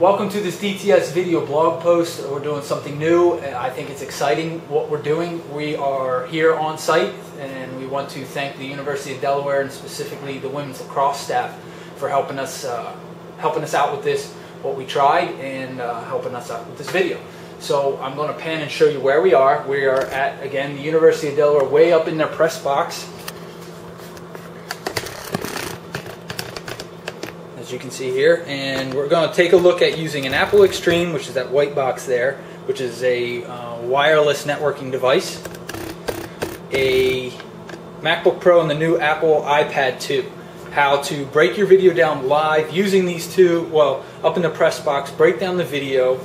Welcome to this DTS video blog post. We're doing something new. I think it's exciting what we're doing. We are here on site and we want to thank the University of Delaware and specifically the women's lacrosse staff for helping us uh, helping us out with this, what we tried, and uh, helping us out with this video. So I'm going to pan and show you where we are. We are at, again, the University of Delaware, way up in their press box. You can see here. And we're going to take a look at using an Apple Extreme, which is that white box there, which is a uh, wireless networking device, a MacBook Pro and the new Apple iPad 2 how to break your video down live using these two, well, up in the press box, break down the video,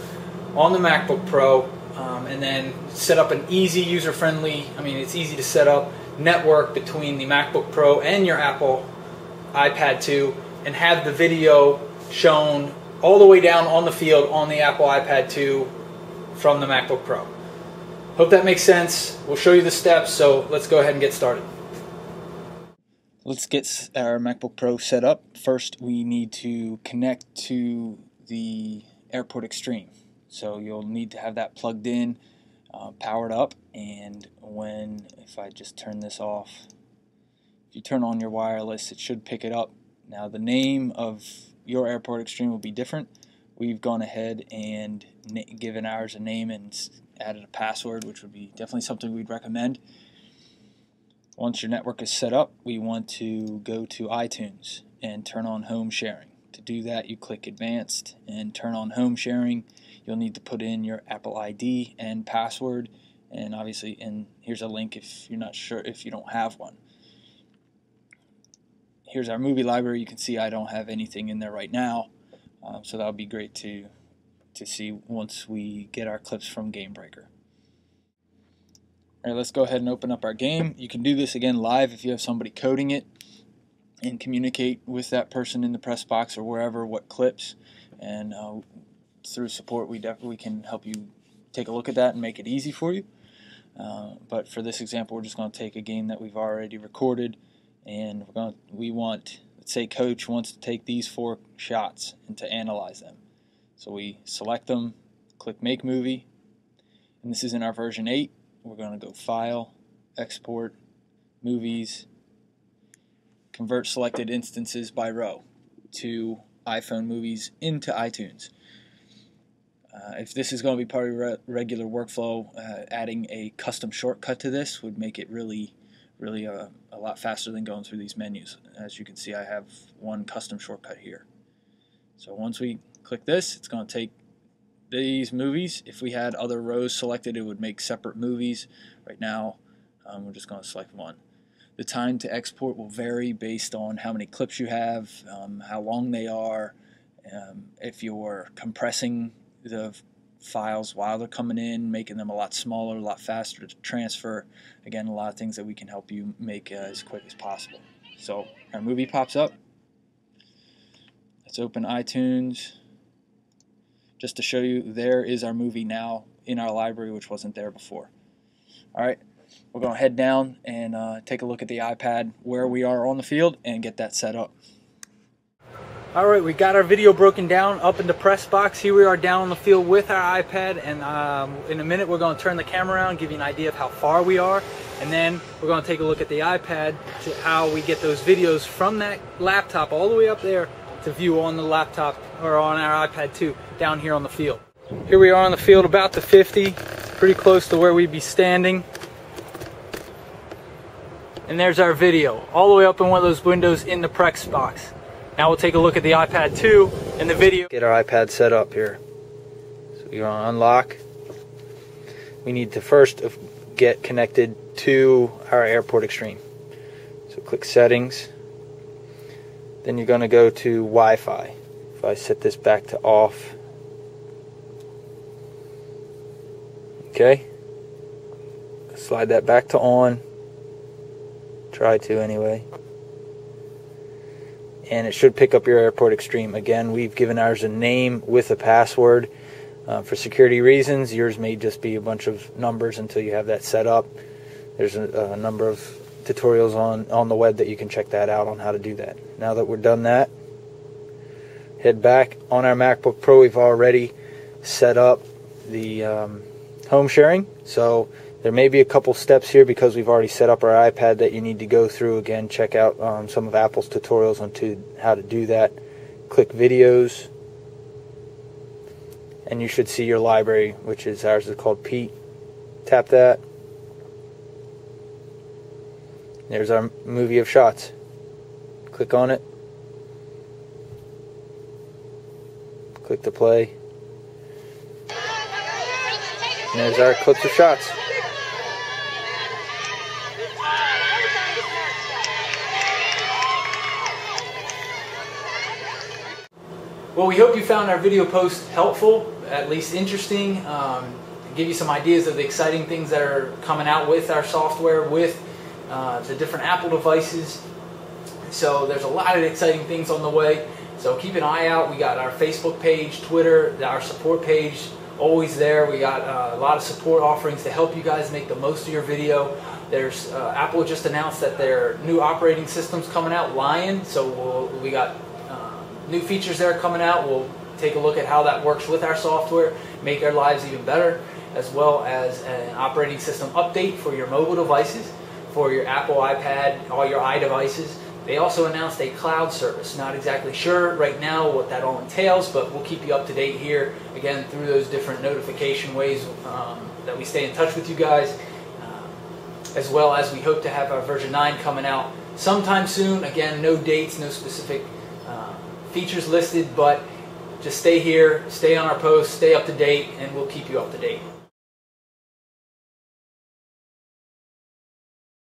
on the MacBook Pro um, and then set up an easy user-friendly, I mean it's easy to set up, network between the MacBook Pro and your Apple iPad 2 and have the video shown all the way down on the field on the Apple iPad 2 from the MacBook Pro. Hope that makes sense. We'll show you the steps, so let's go ahead and get started. Let's get our MacBook Pro set up. First, we need to connect to the Airport Extreme. So you'll need to have that plugged in, uh, powered up, and when, if I just turn this off, if you turn on your wireless, it should pick it up. Now the name of your Airport Extreme will be different. We've gone ahead and given ours a name and added a password, which would be definitely something we'd recommend. Once your network is set up, we want to go to iTunes and turn on home sharing. To do that, you click Advanced and turn on home sharing You'll need to put in your Apple ID and password, and obviously, and here's a link if you're not sure if you don't have one. Here's our movie library. You can see I don't have anything in there right now, um, so that would be great to to see once we get our clips from GameBreaker. All right, let's go ahead and open up our game. You can do this again live if you have somebody coding it and communicate with that person in the press box or wherever what clips and uh, through support, we definitely can help you take a look at that and make it easy for you. Uh, but for this example, we're just going to take a game that we've already recorded, and we're going we want, let's say, coach wants to take these four shots and to analyze them. So we select them, click Make Movie, and this is in our version 8. We're going to go File, Export, Movies, convert selected instances by row to iPhone movies into iTunes. Uh, if this is going to be part of your regular workflow, uh, adding a custom shortcut to this would make it really, really uh, a lot faster than going through these menus. As you can see, I have one custom shortcut here. So once we click this, it's going to take these movies. If we had other rows selected, it would make separate movies. Right now, um, we're just going to select one. The time to export will vary based on how many clips you have, um, how long they are, um, if you're compressing the files while they're coming in, making them a lot smaller, a lot faster to transfer. Again, a lot of things that we can help you make uh, as quick as possible. So our movie pops up. Let's open iTunes. Just to show you, there is our movie now in our library, which wasn't there before. All right, we're going to head down and uh, take a look at the iPad where we are on the field and get that set up. All right, we got our video broken down up in the press box. Here we are down on the field with our iPad, and um, in a minute we're going to turn the camera around, give you an idea of how far we are, and then we're going to take a look at the iPad to how we get those videos from that laptop all the way up there to view on the laptop or on our iPad 2 down here on the field. Here we are on the field about the 50, pretty close to where we'd be standing. And there's our video, all the way up in one of those windows in the press box. Now we'll take a look at the iPad 2 in the video. Get our iPad set up here. So going to unlock. We need to first get connected to our Airport Extreme. So click Settings. Then you're going to go to Wi-Fi. If I set this back to off. Okay. Slide that back to on. Try to anyway and it should pick up your Airport Extreme. Again, we've given ours a name with a password. Uh, for security reasons, yours may just be a bunch of numbers until you have that set up. There's a, a number of tutorials on, on the web that you can check that out on how to do that. Now that we're done that, head back on our MacBook Pro. We've already set up the um, home sharing. So there may be a couple steps here because we've already set up our iPad that you need to go through. Again, check out um, some of Apple's tutorials on to how to do that. Click videos and you should see your library, which is ours is called Pete. Tap that. There's our movie of shots. Click on it. Click to play. And there's our clips of shots. Well, we hope you found our video post helpful, at least interesting, um, give you some ideas of the exciting things that are coming out with our software, with uh, the different Apple devices. So there's a lot of exciting things on the way. So keep an eye out. We got our Facebook page, Twitter, our support page, always there. We got uh, a lot of support offerings to help you guys make the most of your video. There's uh, Apple just announced that their new operating system's coming out, Lion. So we'll, we got new features that are coming out. We'll take a look at how that works with our software, make our lives even better, as well as an operating system update for your mobile devices, for your Apple iPad, all your iDevices. They also announced a cloud service. Not exactly sure right now what that all entails, but we'll keep you up to date here, again, through those different notification ways um, that we stay in touch with you guys, uh, as well as we hope to have our version 9 coming out sometime soon. Again, no dates, no specific features listed, but just stay here, stay on our post, stay up to date, and we'll keep you up to date.